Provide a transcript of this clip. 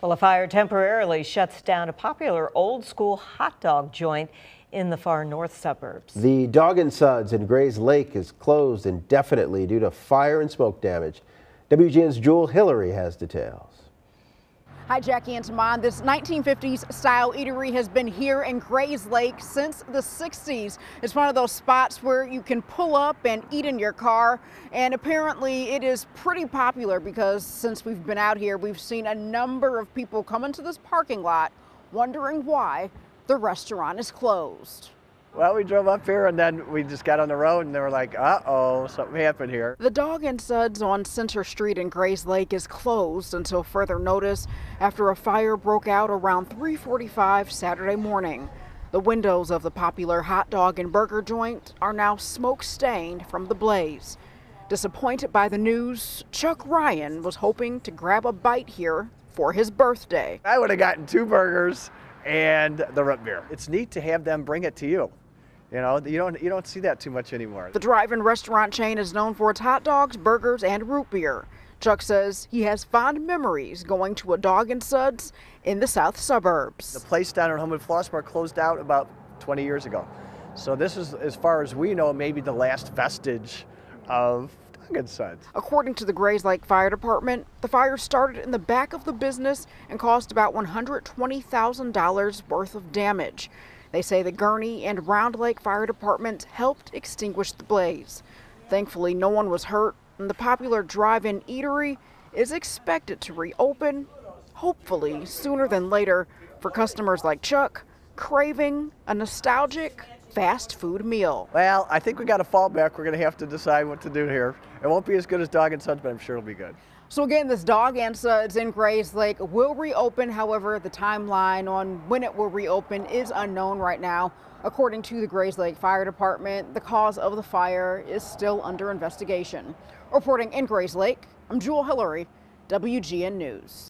Well, a fire temporarily shuts down a popular old school hot dog joint in the far north suburbs. The Dog and Suds in Grayslake is closed indefinitely due to fire and smoke damage. WGN's Jewell Hillery has details. Hi, Jackie and Tahman. This 1950s style eatery has been here in Grayslake since the 60s. It's one of those spots where you can pull up and eat in your car. And apparently it is pretty popular because since we've been out here, we've seen a number of people come into this parking lot wondering why the restaurant is closed. Well, we drove up here and then we just got on the road and they were like, uh-oh, something happened here. The Dog and Suds on Center Street in Grayslake is closed until further notice after a fire broke out around 345 Saturday morning. The windows of the popular hot dog and burger joint are now smoke stained from the blaze. Disappointed by the news, Chuck Ryan was hoping to grab a bite here for his birthday. I would have gotten two burgers and the root beer. It's neat to have them bring it to you. You know, you don't you don't see that too much anymore. The drive-in restaurant chain is known for its hot dogs, burgers, and root beer. Chuck says he has fond memories going to a dog and suds in the south suburbs. The place down in Homewood Flossmoor closed out about 20 years ago. So this is, as far as we know, maybe the last vestige of Dog and Suds. According to the Grayslake Fire Department, the fire started in the back of the business and caused about $120,000 worth of damage. They say the Gurnee and Round Lake Fire Departments helped extinguish the blaze. Thankfully, no one was hurt, and the popular drive-in eatery is expected to reopen, hopefully sooner than later, for customers like Chuck craving a nostalgic fast food meal. Well, I think we got a fallback. We're going to have to decide what to do here. It won't be as good as Dog and Suds, but I'm sure it'll be good. So again, this Dog Suds in Grayslake will reopen. However, the timeline on when it will reopen is unknown right now. According to the Grayslake Fire Department, the cause of the fire is still under investigation. Reporting in Grayslake, I'm Jewell Hillery, WGN News.